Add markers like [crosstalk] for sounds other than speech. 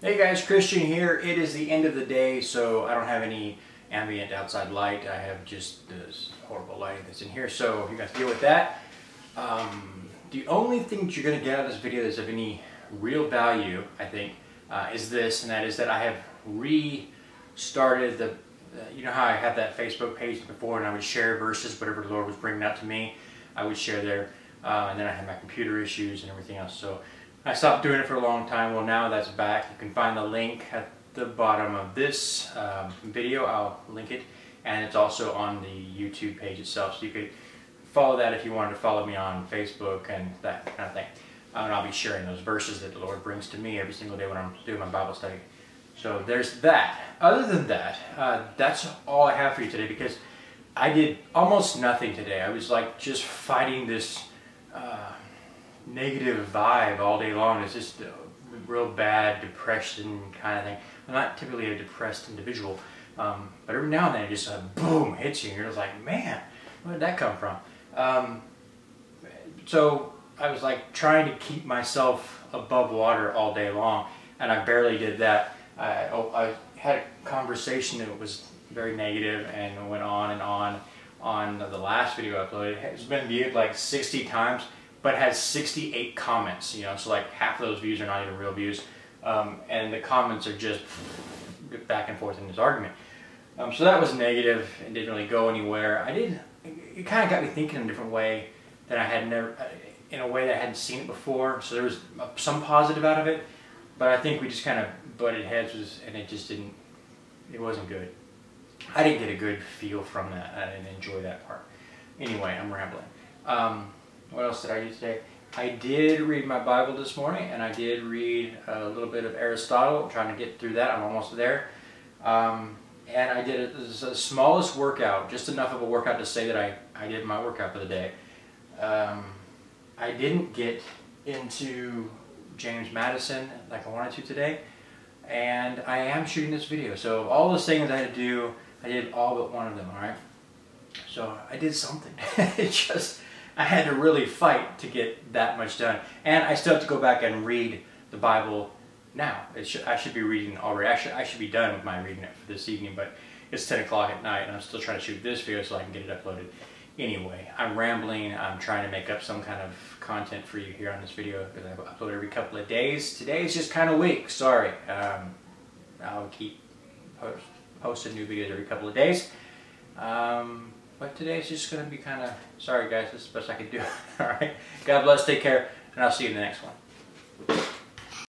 Hey guys, Christian here. It is the end of the day, so I don't have any ambient outside light. I have just this horrible lighting that's in here, so you guys deal with that. Um, the only thing that you're going to get out of this video that's of any real value, I think, uh, is this, and that is that I have restarted the, uh, you know how I had that Facebook page before and I would share verses, whatever the Lord was bringing out to me, I would share there, uh, and then I had my computer issues and everything else, so I stopped doing it for a long time. Well, now that's back. You can find the link at the bottom of this um, video. I'll link it. And it's also on the YouTube page itself. So you could follow that if you wanted to follow me on Facebook and that kind of thing. Uh, and I'll be sharing those verses that the Lord brings to me every single day when I'm doing my Bible study. So there's that. Other than that, uh, that's all I have for you today because I did almost nothing today. I was like just fighting this uh, negative vibe all day long. It's just a real bad depression kind of thing. I'm not typically a depressed individual, um, but every now and then it just uh, boom hits you, and you're just like, man, where did that come from? Um, so I was like trying to keep myself above water all day long, and I barely did that. I, oh, I had a conversation that was very negative and went on and on on the last video I uploaded. It's been viewed like 60 times but has 68 comments, you know, so like half of those views are not even real views. Um, and the comments are just back and forth in this argument. Um, so that was negative and didn't really go anywhere. I did, it kind of got me thinking in a different way that I had never, uh, in a way that I hadn't seen it before. So there was some positive out of it, but I think we just kind of butted heads and it just didn't, it wasn't good. I didn't get a good feel from that. I didn't enjoy that part. Anyway, I'm rambling. Um, what else did I do today? I did read my Bible this morning, and I did read a little bit of Aristotle. I'm trying to get through that. I'm almost there. Um, and I did the smallest workout, just enough of a workout to say that I, I did my workout for the day. Um, I didn't get into James Madison like I wanted to today, and I am shooting this video. So all those things I had to do, I did all but one of them, alright? So I did something. [laughs] it just I had to really fight to get that much done. And I still have to go back and read the Bible now. I should be reading already. I should, I should be done with my reading it for this evening, but it's 10 o'clock at night and I'm still trying to shoot this video so I can get it uploaded. Anyway, I'm rambling. I'm trying to make up some kind of content for you here on this video because I upload every couple of days. Today is just kind of weak. Sorry. Um, I'll keep post, posting new videos every couple of days. Um, but today today's just going to be kind of, sorry guys, this is the best I could do. [laughs] Alright, God bless, take care, and I'll see you in the next one.